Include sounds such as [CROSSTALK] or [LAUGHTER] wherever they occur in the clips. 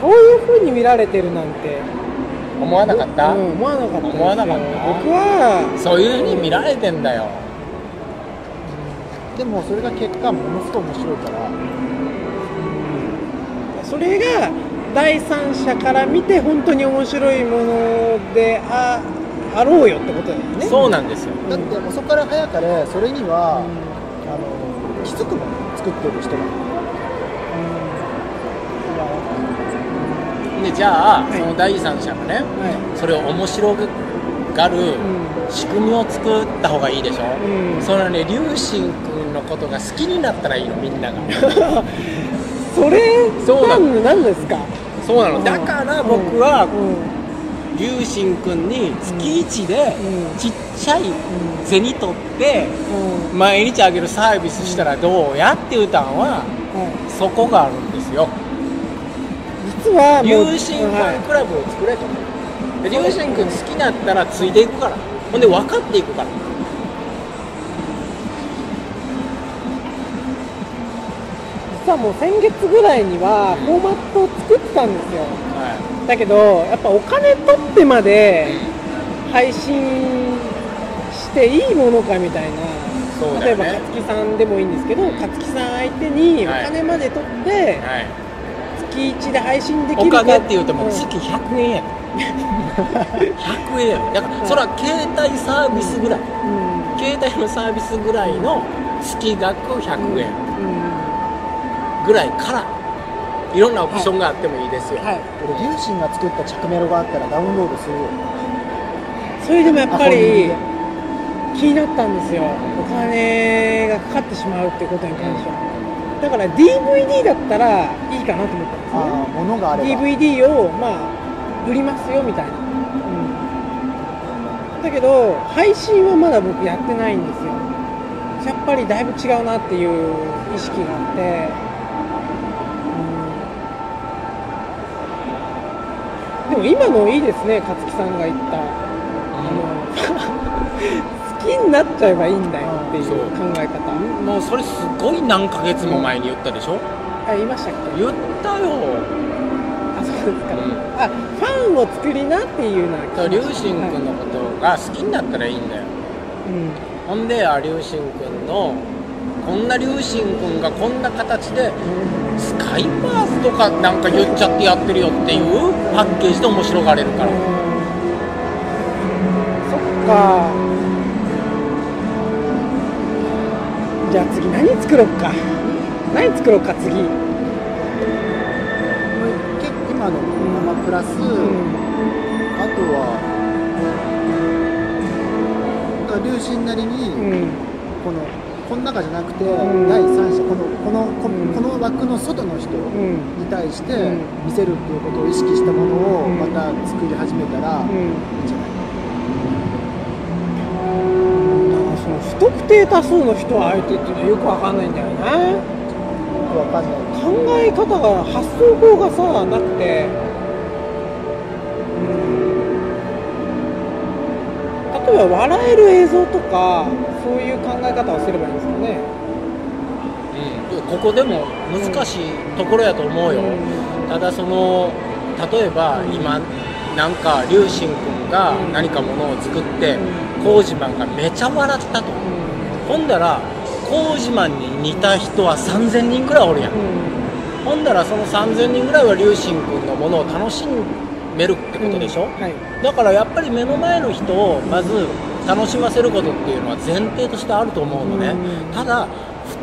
そういう風に見られてるなんて。思わなかった、うん、思わなかった思わなかった？僕は。そういう風に見られてんだよ。でもそれが結果ものすごい面白いから。それが第三者から見て本当に面白いものでああろうよってことだよね。そうなんですよ。だってもうそこから早かれそれには、あの気づくもの作ってる人がでじゃあ、はい。その第三者がねはそれを面白がる仕組みを作った方がいいでしょ、うん。それはね龍神君のことが好きになったらいいのみんなが。[LAUGHS] それそうなの。なんですか？そうなの。うん。だから僕はうん。龍神君に月一でうん。ちっちゃい銭取ってうん。毎日あげるサービスしたらどうやって言うたんははそこがあるんですよ。い、実は龍神君はい。クラブを作れとで龍神君好きになったらついていくから。ほんで分かっていくから。実はもう先月ぐらいにはフォーマットを作ってたんですよ。はだけどやっぱお金取ってまで配信していいものかみたいな、例えば勝木さんでもいいんですけど勝木さん相手におはい。金まで取ってい、はい月1で配信できおるか。金って言うてもん。月100円や100円。やだからそれは携帯サービスぐらい。うん。携帯のサービスぐらいの月額100円。うん。ぐらいからいろんなオプションがあってもいいですよ、はい。俺龍神が作った着メロがあったらダウンロードするよ。それでもやっぱりで気になったんですよ。お金がかかってしまうっていうことに関してはだから DVD だったらいいかなと思ったんですね。ああ物があれば。DVD をまあ売りますよみたいな、うん、だけど配信はまだ僕やってないんですよ。やっぱりだいぶ違うなっていう意識があって、うん、でも今のいいですね勝木さんが言った。あの好 [LAUGHS] きになっちゃえばいいんだよっていう考え方。もうそれすごい何ヶ月も前に言ったでしょ？あ言いましたっけ？言ったよ。あそうですか、うん。あファンを作りなっていうようなだから龍神君のことが好きになったらいいんだよ。うん。ほんであ龍神君のこんな龍神君がこんな形でスカイパーズとかなんか言っちゃってやってるよっていうパッケージで面白がれるから。そっかじゃあ次何作ろうか。何作ろうか次、今の生プラス、あとはだから龍神なりに、うん。このこの中じゃなくて、ん。第三者このこのこの枠の外の人うん。に対してうん。見せるっていうことを意識したものをうん。また作り始めたらいいん。うんじゃないだからその不特定多数の人相手っていうのはよくわかんないんだよね。よくわかんない。考え方が発想法がさなくて。例えば笑える映像とかそういう考え方をすればいいんですよね。うん、ここでも難しいところやと思うよ、ただその例えば今なんか龍神君が何かものを作って浩司マンがめちゃ笑ったと。ほんだら浩司マンに似た人は3000人ぐらいおるやん。ほんだらその3000人ぐらいは龍神君のものを楽しめるってことでしょ、はい。だからやっぱり目の前の人をまず楽しませることっていうのは前提としてあると思うのね、うん。ただ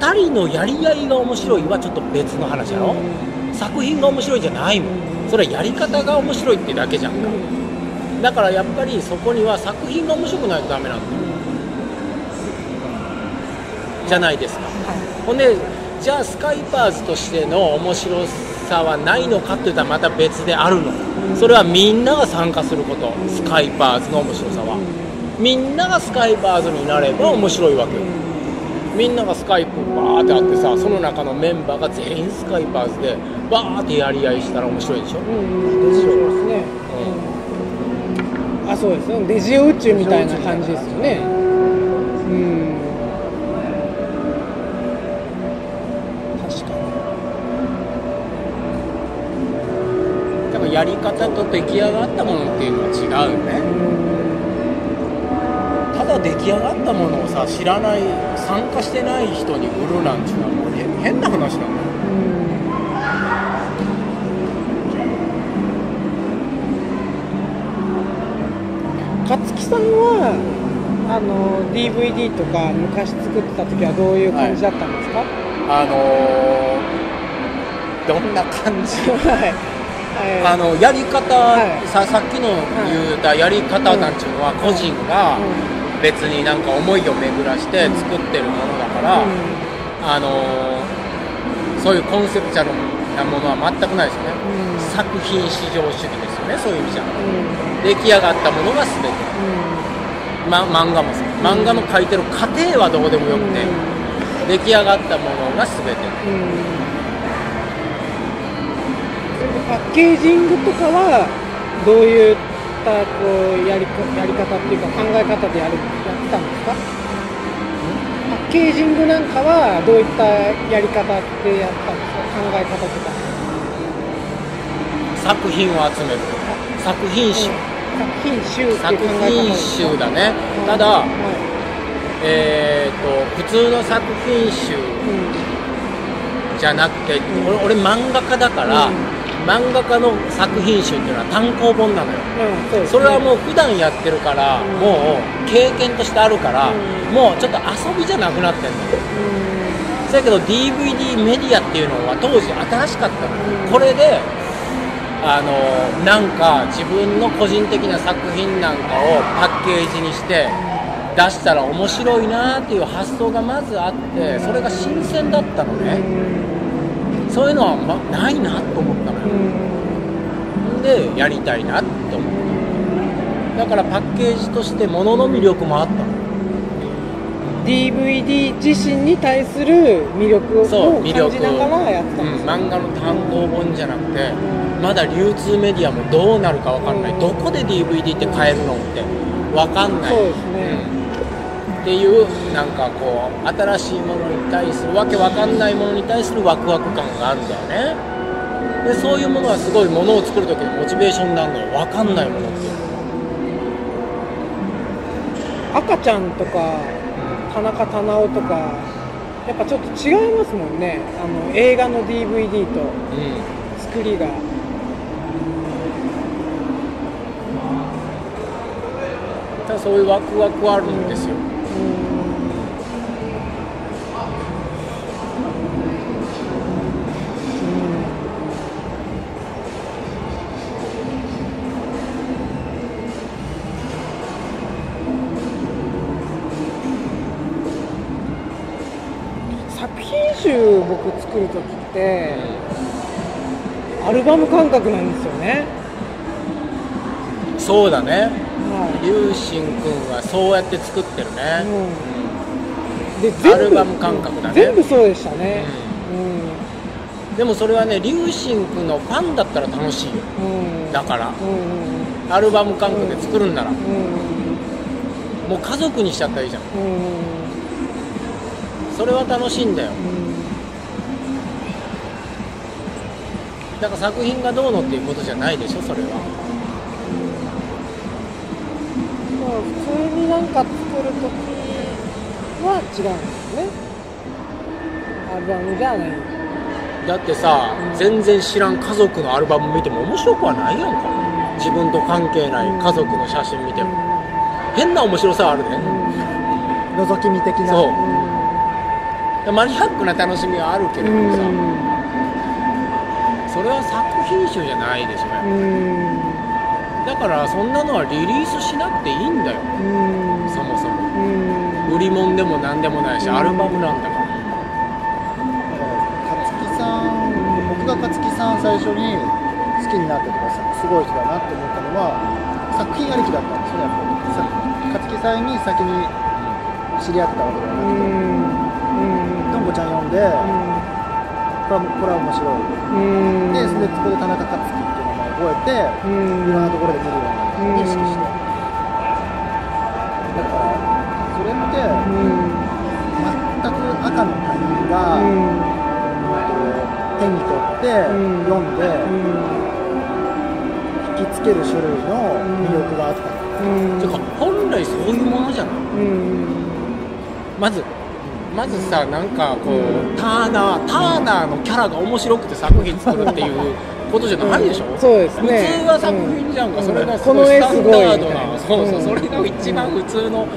2人のやり合いが面白いはちょっと別の話やろ、作品が面白いじゃないもん。それはやり方が面白いってだけじゃんかだからやっぱりそこには作品が面白くないとダメなんだ。よじゃないですか。ほんでじゃあスカイパーズとしての面白さはないのかって言ったらまた別であるの。それはみんなが参加すること。スカイパーズの面白さは。みんながスカイパーズになれば面白いわけよ。みんながスカイプバーってあってさその中のメンバーが全員スカイパーズでバーってやり合いしたら面白いでしょ、ううですねそうですね。デジオ宇宙みたいな感じですよね。うん。確かに。やり方と出来上がったものっていうのは違うよね。ただ出来上がったものをさ知らない参加してない人に売るなんていうのはもう変な話なんだよ木さんはあの DVD とか昔作ってた時はどういう感じだったんですか、あのー、どんな感じ？[LAUGHS] はい、はい、あのやり方、はい。ささっきの言うたやり方なんていうのは個人が別になんか思いを巡らして作ってるものだから、あのーそういうコンセプチャルなものは全くないですよね、うん作品至上主義ですよねそういう意味じゃ。うん。出来上がったものが全て、ま、漫画もそう。漫画の描いてる過程はどうでもよくて、出来上がったものが全て。うん。パッケージングとかはどういったこうやりこやり方っていうか考え方でやるやってたんですか？パッケージングなんかはどういったやり方でやったんですか？考え方とか作品を集める。作品集、う考え方品集だね、うん。ただ、はいえー、と普通の作品集うんじゃなくて、ん。俺俺漫画家だから、うん。漫画家の作品集っていうのは単行本なのよ。うんそね。それはもう普段やってるから、うん。もう経験としてあるから、うん。もうちょっと遊びじゃなくなってんのよ。うだけど DVD メディアっていうのは当時新しかったの。よ、うん。これであのなんか自分の個人的な作品なんかをパッケージにして出したら面白いなっていう発想がまずあってそれが新鮮だったのね。そういうのは、ま、ないなと思ったのよ。でやりたいなって思った。だからパッケージとしてものの魅力もあったの。DVD 自身に対する魅力を感じながらやってたんうん、ですよ、漫画の単行本じゃなくてまだ流通メディアもどうなるかわかんない、うん。どこで DVD って買えるのってわかんない。そうですね。うんっていうなんかこう新しいものに対するわけわかんないものに対するワクワク感があるんだよね。でそういうものはすごいものを作る時のモチベーションになるのよわかんないものって赤ちゃんとか田中棚夫とかやっぱちょっと違いますもんね。あの映画の DVD と作りが。うん。そういうワクワクあるんですよ、作品集僕作る時ってアルバム感覚なんですよねそうだねは龍神君はそうやって作ってるね、い、で全部アルバム感覚だね全部そうでしたねうんでもそれはね龍神君のファンだったら楽しいようん、だからうんアルバム感覚で作るんなら、もう家族にしちゃったらいいじゃんそれは楽しいんだよ。うんだから作品がどうのっていうことじゃないでしょそれは。まあ普通になんか作るときは違うんですね。アルバムじゃない。だってさ、うん。全然知らん家族のアルバム見ても面白くはないやんか。自分と関係ない家族の写真見ても。変な面白さはあるね、覗き見的な。そうマニアックな楽しみはあるけれどもさ、それは作品集じゃないでしょ、うん。だからそんなのはリリースしなくていいんだよ。うん。そもそも。うん。売り物でも何でもないしうん。アルバムなんだから。勝木さん僕が勝木さん最初に好きになったとかさすごい人だなって思ったのは作品ありきだったんですよねやっぱり。さ勝木さんに先に知り合ったわけではうなくて。んとん。ぼちゃん読んで。これはこれは面白い。うん。でそれでそこで田中克樹っていう名前を覚えてうん。いろんなところで見るようになってうん。意識して。だからそれってうん。全く赤の他人が、うん。手に取ってうん。読んで、うん。つける種類の魅力があった、うん。てか本来そういうものじゃない？うん。まずまずさなんかこう、うんターナーターナーのキャラが面白くて作品作るっていうことじゃないでしょ、う [LAUGHS] んそうですね。普通は作品じゃんか、うん。それがすごいスタンダードななそうそう、うん。それが一番普通の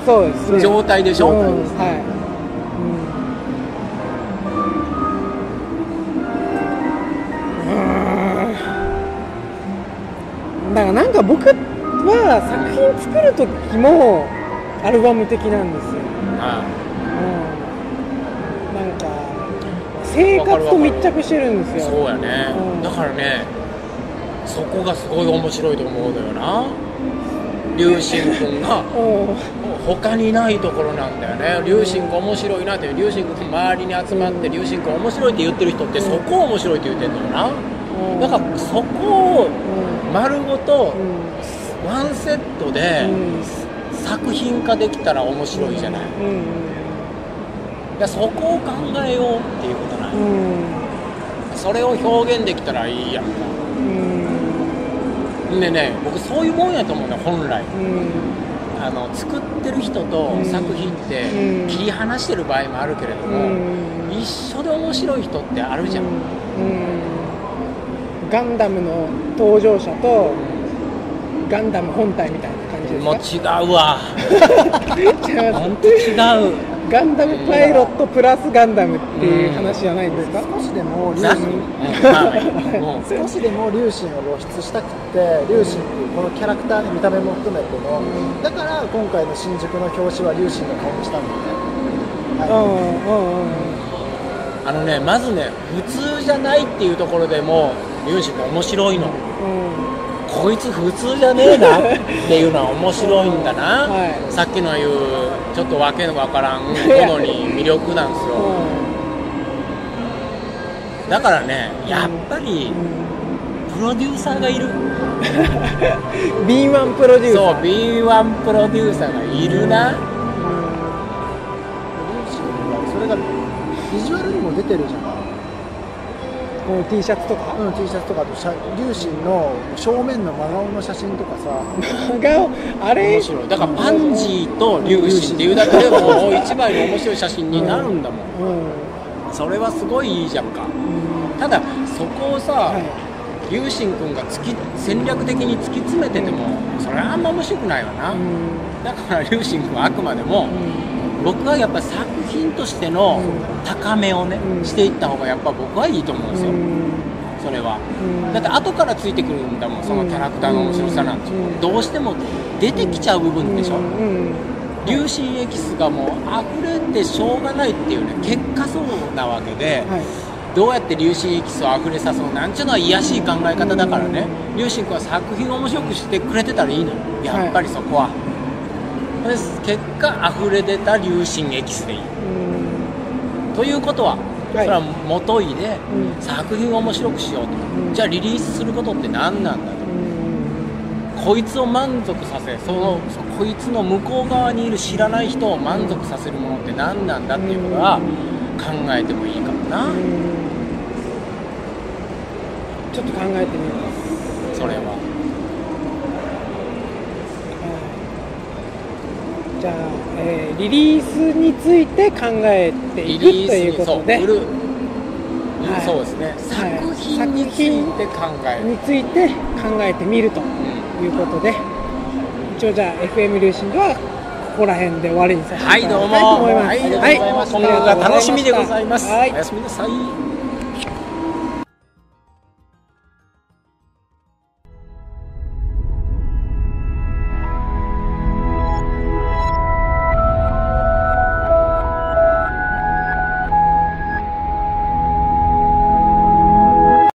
状態でしょ、うん。はい、うん、だからなんか僕は作品作る時もアルバム的なんですよ、あうん、なんか生活と密着してるんですよ。そうやね、うん。だからねそこがすごい面白いと思うのよな。龍神君が。[LAUGHS] う。ん他にないところなんだよね。龍神君面白いなっていう龍神君の周りに集まって龍神君面白いって言ってる人ってそこを面白いって言ってんのよな。だからそこをうん。丸ごとうん。ワンセットでうん。作品化できたら面白いじゃない。うんいやそこを考えようっていうことなんうそれを表現できたらいいやんか。うん。でね僕そういうもんやと思うね本来。うん。あの作ってる人とうん。作品ってうん。切り離してる場合もあるけれどうも、ん。一緒で面白い人ってあるじゃん、うん。ガンダムの登場者とガンダム本体みたいな感じですもうか違うわ。[LAUGHS] 違う本当違うガンダムパイロットプラスガンダムっていう話じゃないんですか、少しでも龍何神はいもう少しでも龍神を露出したくって龍神っていうこのキャラクターに見た目も含めての、うんだから今回の新宿の表紙は龍神の顔にしたんだよね、うんはうんうん。あのねまずね普通じゃないっていうところでも龍神が面白いの。うんこいつ普通じゃねえなっていうのは面白いんだな、はい。さっきの言うちょっとわけのわからんものに魅力なんですよ。だからねやっぱりプロデューサーがいる。うん B1 プロデューサー。そう B1 プロデューサーがいるな。龍神はそれがビジュアルにも出てるじゃん T シャツとか？うん、T シャツとかあと写龍神の正面の真顔の写真とかさ。真顔？あれ？面白い。だからパンジーと龍神っていうだけでも一枚の面白い写真になるんだもん。うん。それはすごいいいじゃんか。うん。ただそこをさ、はい。龍神君が突き戦略的に突き詰めててもそれはあんま面白くないわな、うん。だから龍神君はあくまでもうん僕はやっぱ作品としての高めをね、うん。していった方がやっぱ僕はいいと思うんですよ、それは。うん。だって後からついてくるんだもんそのキャラクターの面白さなんて、うん。どうしても出てきちゃう部分でしょ、うん。粒子エキスがもう溢れてしょうがないっていうね結果そうなわけで、はい。どうやって粒子エキスを溢れさそうなんちゅうのは癒やしい考え方だからね。粒子君は作品を面白くしてくれてたらいいのよ。やっぱりそこは、で結果溢れ出た粒子エキスでいい。うん。ということは、はい。それは元いでうん。作品を面白くしようと、うん。じゃあリリースすることって何なんだと。うん。こいつを満足させそのそこいつの向こう側にいる知らない人を満足させるものって何なんだっていうことは考えてもいいかもな、うん。ちょっと考えてみます。それはじゃあ、えーリリースについて考えていくということで。そう売る、はい。そうですね。はい作品について考える、について考えてみるとうんいうことで。一応じゃあ FM 流信はここら辺で終わりにさせていただきたいとはいどうも。思い。ますはいありがとうございます、今後が楽しみでございます、はい。おやすみなさい